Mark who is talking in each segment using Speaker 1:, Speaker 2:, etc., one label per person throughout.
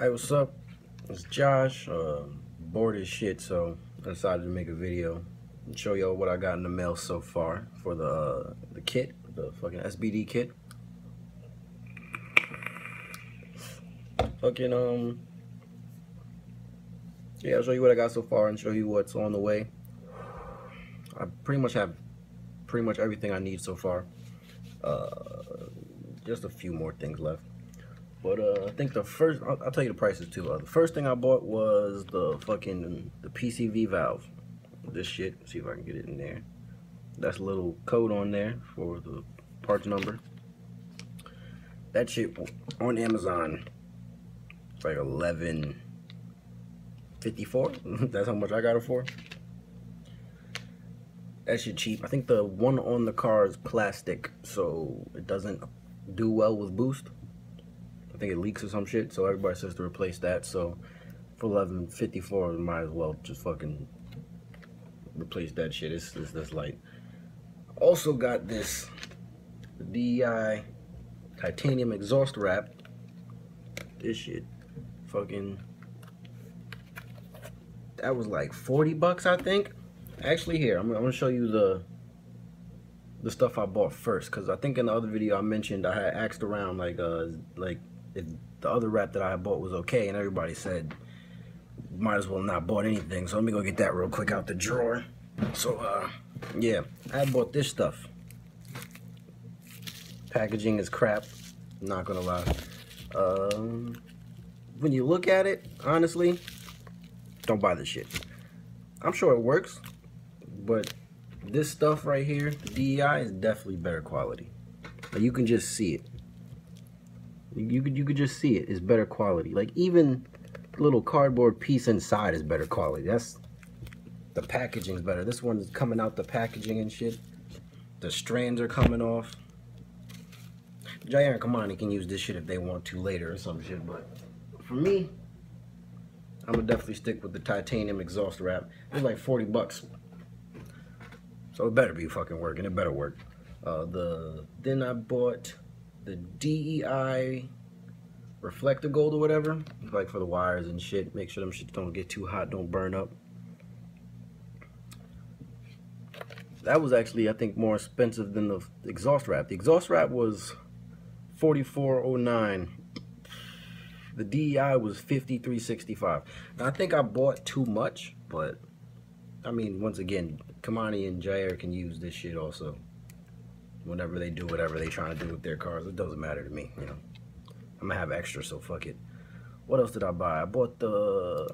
Speaker 1: Hey, what's up? It's Josh. Uh, bored as shit, so I decided to make a video and show y'all what I got in the mail so far for the uh, the kit, the fucking SBD kit. Fucking um, yeah, I'll show you what I got so far and show you what's on the way. I pretty much have pretty much everything I need so far. Uh, just a few more things left. But uh, I think the first, I'll, I'll tell you the prices too. Uh, the first thing I bought was the fucking, the PCV valve. This shit, see if I can get it in there. That's a little code on there for the parts number. That shit on Amazon, it's like 1154. That's how much I got it for. That shit cheap. I think the one on the car is plastic, so it doesn't do well with boost think it leaks or some shit. So everybody says to replace that. So for 1154, might as well just fucking replace that shit. It's, it's this light. Also got this DEI titanium exhaust wrap. This shit, fucking. That was like 40 bucks, I think. Actually, here I'm, I'm gonna show you the the stuff I bought first because I think in the other video I mentioned I had asked around like uh like the other wrap that I bought was okay, and everybody said might as well not bought anything. So let me go get that real quick out the drawer. So uh, yeah, I bought this stuff. Packaging is crap. Not gonna lie. Um, when you look at it, honestly, don't buy this shit. I'm sure it works, but this stuff right here, the DEI, is definitely better quality. you can just see it. You could you could just see it. It's better quality. Like even little cardboard piece inside is better quality. That's the packaging's better. This one's coming out the packaging and shit. The strands are coming off. Jair and Kamani can use this shit if they want to later or some shit, but for me, I'm gonna definitely stick with the titanium exhaust wrap. It's like 40 bucks. So it better be fucking working. It better work. Uh, the then I bought the DEI Reflect-A-Gold or whatever, like for the wires and shit. Make sure them shit don't get too hot, don't burn up. That was actually, I think, more expensive than the exhaust wrap. The exhaust wrap was 44.09. The DEI was 53.65. Now I think I bought too much, but I mean, once again, Kamani and Jair can use this shit also whenever they do whatever they trying to do with their cars. It doesn't matter to me, you know. I'm gonna have extra, so fuck it. What else did I buy? I bought the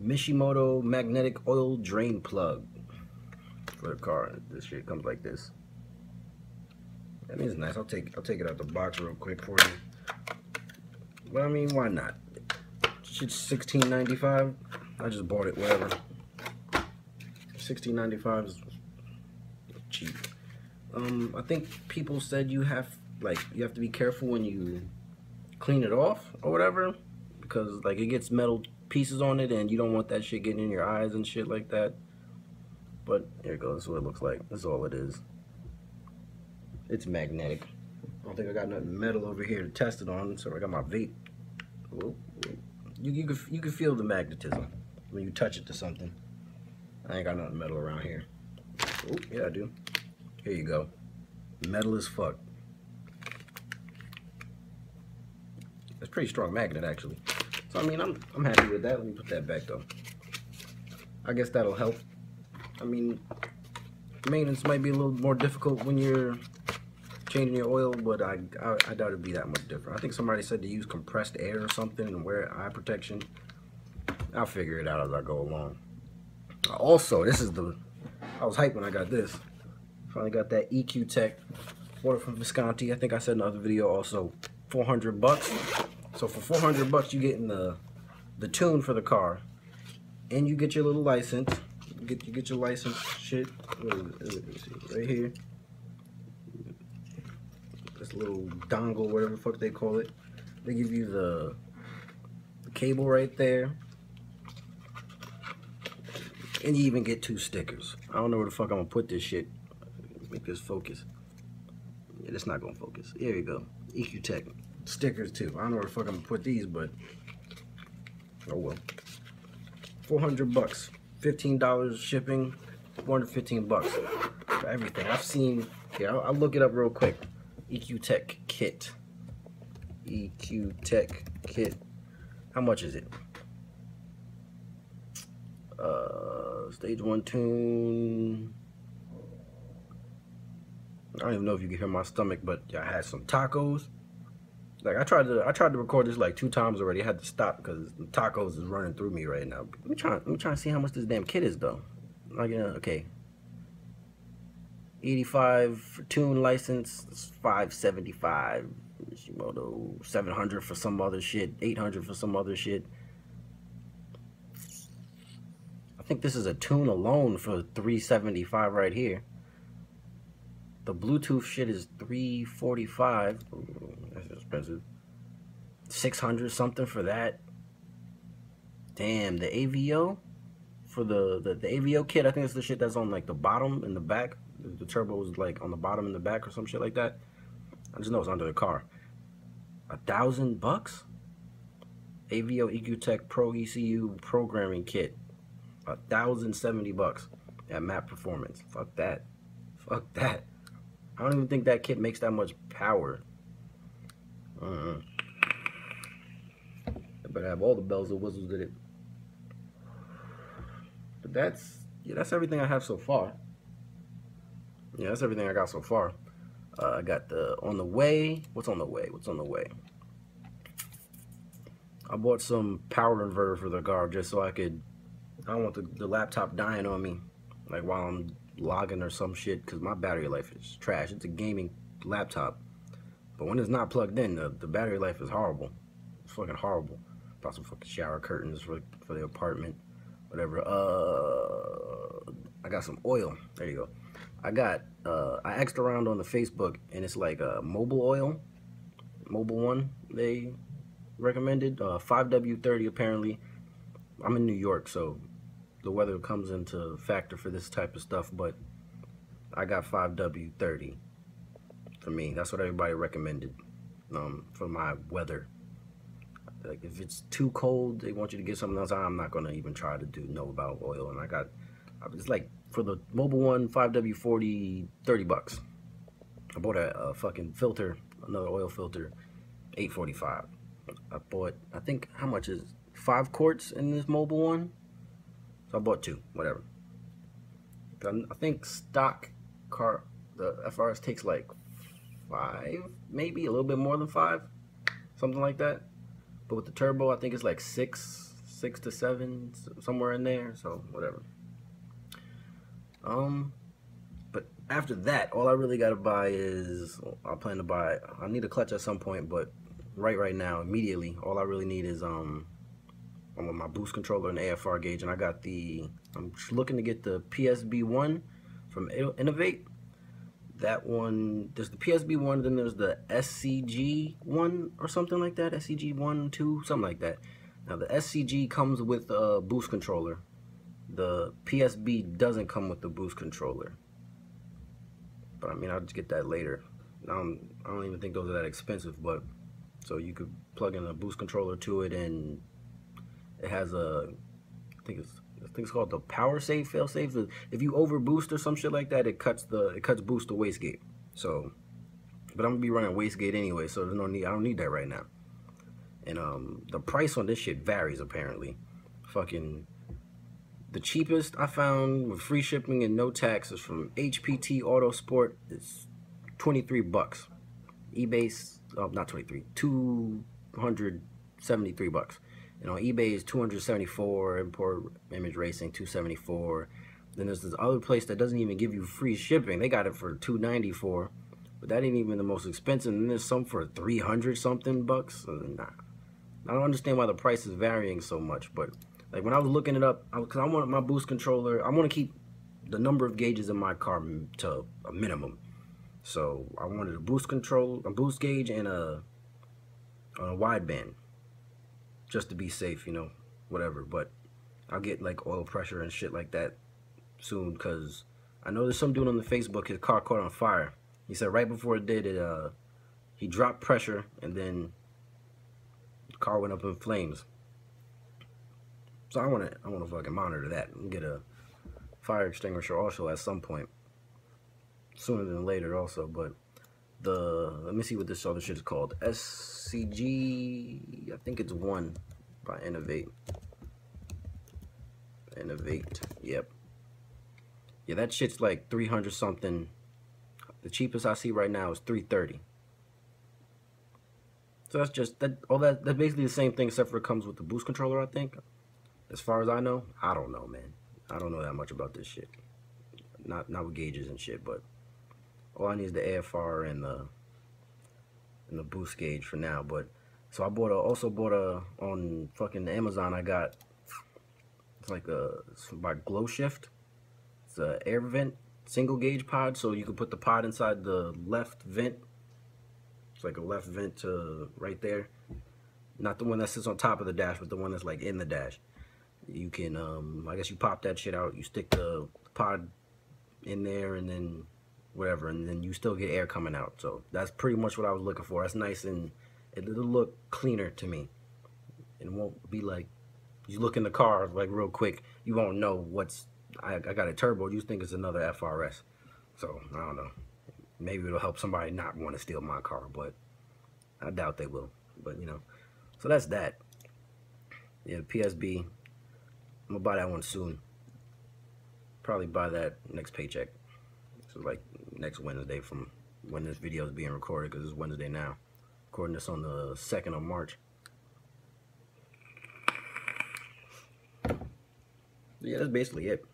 Speaker 1: Mishimoto magnetic oil drain plug for the car. This shit comes like this. That means nice. I'll take I'll take it out the box real quick for you. But I mean, why not? Shit's sixteen ninety five. I just bought it, whatever. Sixteen ninety five is um, I think people said you have like you have to be careful when you clean it off or whatever because like it gets metal pieces on it and you don't want that shit getting in your eyes and shit like that. But here it goes. This is what it looks like. That's all it is. It's magnetic. I don't think I got nothing metal over here to test it on, so I got my vape. You you can you can feel the magnetism when you touch it to something. I ain't got nothing metal around here. Oh yeah, I do. Here you go. Metal as fuck. It's pretty strong magnet actually. So I mean I'm I'm happy with that. Let me put that back though. I guess that'll help. I mean maintenance might be a little more difficult when you're changing your oil, but I, I, I doubt it'd be that much different. I think somebody said to use compressed air or something and wear eye protection. I'll figure it out as I go along. Also, this is the I was hyped when I got this. Finally got that EcuTek order from Visconti. I think I said in another video also 400 bucks. So for 400 bucks you get in the the tune for the car. And you get your little license. You get you get your license shit. Right here. This little dongle, whatever the fuck they call it. They give you the, the cable right there. And you even get two stickers. I don't know where the fuck I'm gonna put this shit. Make this focus. Yeah, it's not gonna focus. Here you go. EcuTek. Stickers too. I don't know where the fuck I'm gonna put these, but oh well. 400 bucks. $15 shipping. 415 bucks for everything. I've seen, yeah, I'll, I'll look it up real quick. EcuTek kit. EcuTek kit. How much is it? Uh, stage one tune. I don't even know if you can hear my stomach, but I had some tacos. Like I tried to, I tried to record this like two times already. I had to stop because the tacos is running through me right now. Let me try, let me try to see how much this damn kit is though. Like, uh, okay, 85 for tune license, 575. Shimoto 700 for some other shit, 800 for some other shit. I think this is a tune alone for 375 right here. The Bluetooth shit is 345. that's expensive. 600 something for that. Damn, the AVO for the, the the AVO kit. I think it's the shit that's on like the bottom and the back. The, the turbo is like on the bottom and the back or some shit like that. I just know it's under the car. A thousand bucks? AVO EcuTek Pro ECU programming kit. A thousand seventy bucks at map performance. Fuck that. Fuck that. I don't even think that kit makes that much power. Uh. I better have all the bells and whistles in it. But that's yeah, that's everything I have so far. Yeah, that's everything I got so far. Uh, I got the on the way. What's on the way? What's on the way? I bought some power inverter for the car just so I could. I don't want the, the laptop dying on me, like while I'm logging or some shit, because my battery life is trash. It's a gaming laptop, but when it's not plugged in, the, the battery life is horrible. It's fucking horrible. Bought some fucking shower curtains for for the apartment, whatever. Uh, I got some oil. There you go. I got, uh, I asked around on the Facebook and it's like a Mobil oil, Mobil one they recommended, uh, 5W30 apparently. I'm in New York, so the weather comes into factor for this type of stuff, but I got 5W30 for me. That's what everybody recommended um, for my weather. Like if it's too cold, they want you to get something else. I'm not gonna even try to do know about oil, and I got it's like for the Mobil one 5W40 30 bucks I bought a, a, fucking filter another oil filter 845 I bought I think how much is five quarts in this Mobil one I bought two whatever. I think stock car the FRS takes like five maybe a little bit more than five something like that. But with the turbo I think it's like six six to seven somewhere in there so whatever. Um, but after that, all I really got to buy is, I plan to buy, I need a clutch at some point, but right right now, immediately, all I really need is, um, I'm with my boost controller and AFR gauge, and I got the, I'm looking to get the PSB1 from Innovate. That one, there's the PSB1, then there's the SCG1 or something like that, SCG1, 2, something like that. Now the SCG comes with a boost controller, the PSB doesn't come with the boost controller. But I mean, I'll just get that later. Don't, I don't even think those are that expensive, but so you could plug in a boost controller to it and it has a, I think it's, I think it's called the power save fail safe. If you over boost or some shit like that, it cuts the, it cuts boost to wastegate. So, but I'm gonna be running wastegate anyway, so there's no need, I don't need that right now. And um, the price on this shit varies apparently. Fucking the cheapest I found with free shipping and no taxes from HPT Autosport is 23 bucks. eBay's, oh, not 23, 273 bucks. And on eBay is 274, Import Image Racing 274. Then there's this other place that doesn't even give you free shipping. They got it for 294, but that ain't even the most expensive. And there's some for 300 something bucks. Uh, nah. I don't understand why the price is varying so much, but like when I was looking it up, because I, I want my boost controller, I want to keep the number of gauges in my car to a minimum. So I wanted a boost control, a boost gauge, and a, a wideband, just to be safe, you know, whatever. But I'll get like oil pressure and shit like that soon, because I know there's some dude on the Facebook, his car caught on fire. He said right before it did it, uh, he dropped pressure, and then the car went up in flames. So I want to I want to fucking monitor that and get a fire extinguisher also at some point, sooner than later also. But the let me see what this other shit is called. SCG, I think it's one by Innovate. Innovate, yep. Yeah, that shit's like 300 something. The cheapest I see right now is 330. So that's just that all that that's basically the same thing except for it comes with the boost controller, I think. As far as I know, I don't know, man. I don't know that much about this shit. Not not with gauges and shit, but all I need is the AFR and the and the boost gauge for now. But so I bought a also bought a on fucking Amazon. I got it's like a it's by GlowShift. It's a air vent single gauge pod, so you can put the pod inside the left vent it's like a left vent to right there. Not the one that sits on top of the dash, but the one that's like in the dash. You can, um, I guess you pop that shit out. You stick the pod in there and then whatever. And then you still get air coming out. So that's pretty much what I was looking for. That's nice and it'll look cleaner to me. It won't be like, you look in the car like real quick, you won't know what's, I, I got a turbo, you think it's another FRS. So, I don't know. Maybe it'll help somebody not want to steal my car, but I doubt they will. But, you know, so that's that. Yeah, PSB. I'm to buy that one soon. Probably buy that next paycheck. So, like, next Wednesday from when this video is being recorded, because it's Wednesday now. Recording this on the 2nd of March. Yeah, that's basically it.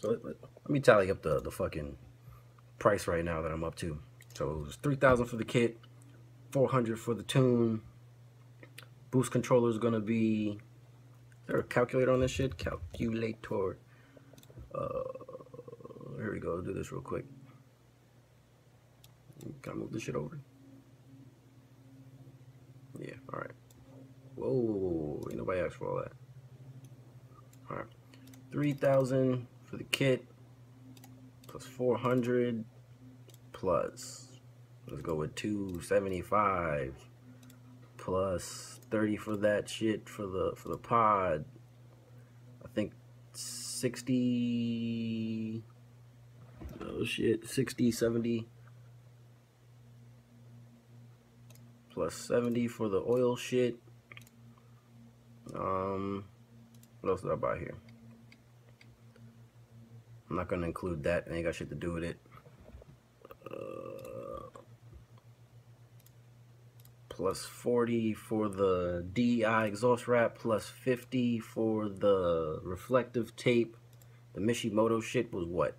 Speaker 1: So let, let me tally up the, the fucking price right now that I'm up to. So it was 3000 for the kit, 400 for the tune. Boost controller is going to be, is there a calculator on this shit? Calculator. Uh, here we go, I'll do this real quick. Can I move this shit over? Yeah, alright. Whoa, ain't nobody asked for all that. Alright. 3000 for the kit plus 400 plus let's go with 275 plus 30 for that shit for the for the pod I think 60 oh shit 60 70 plus 70 for the oil shit um what else did I buy here I'm not going to include that. I ain't got shit to do with it. Uh, plus 40 for the DI exhaust wrap. Plus 50 for the reflective tape. The Mishimoto shit was what?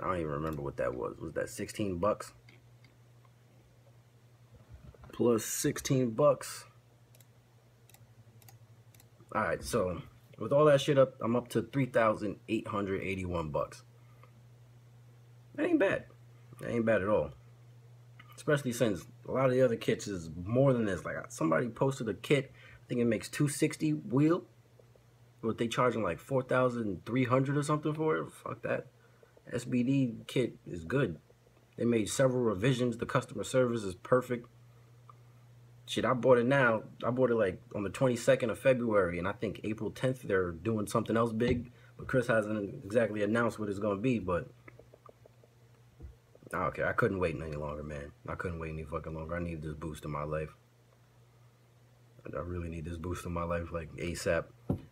Speaker 1: I don't even remember what that was. Was that 16 bucks? Plus 16 bucks. Alright, so with all that shit up, I'm up to 3,881 bucks. That ain't bad. That ain't bad at all. Especially since a lot of the other kits is more than this. Like somebody posted a kit, I think it makes 260 wheel. But they charging like 4,300 or something for it. Fuck that. SBD kit is good. They made several revisions. The customer service is perfect shit, I bought it now. I bought it like on the 22nd of February, and I think April 10th they're doing something else big. But Chris hasn't exactly announced what it's gonna be. But okay, I couldn't wait any longer, man. I couldn't wait any fucking longer. I need this boost in my life. I really need this boost in my life, like ASAP.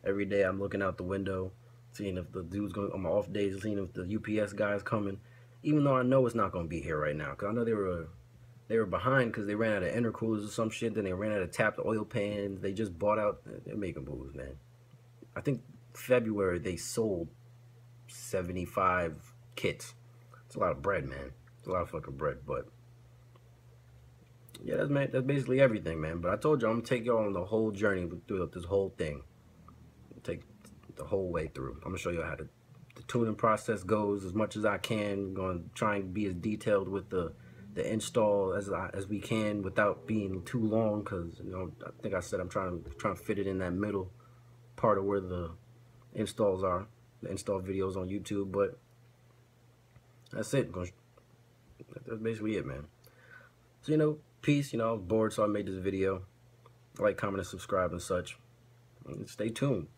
Speaker 1: Every day I'm looking out the window, seeing if the dude's going on my off days, seeing if the UPS guy's coming. Even though I know it's not gonna be here right now, cause I know they were they were behind because they ran out of intercoolers or some shit. Then they ran out of tapped oil pans. They just bought out. They're making moves, man. I think February they sold 75 kits. It's a lot of bread, man. It's a lot of fucking bread, but yeah, that's man. That's basically everything, man. But I told you I'm gonna take y'all on the whole journey through this whole thing. Take the whole way through. I'm gonna show you how to, the tuning process goes as much as I can. I'm gonna try and be as detailed with the the install as I, as we can without being too long because you know I think I said I'm trying to trying to fit it in that middle part of where the installs are the install videos on YouTube but that's it that's basically it man so you know peace you know I was bored so I made this video Like, comment, and subscribe and such. Stay tuned.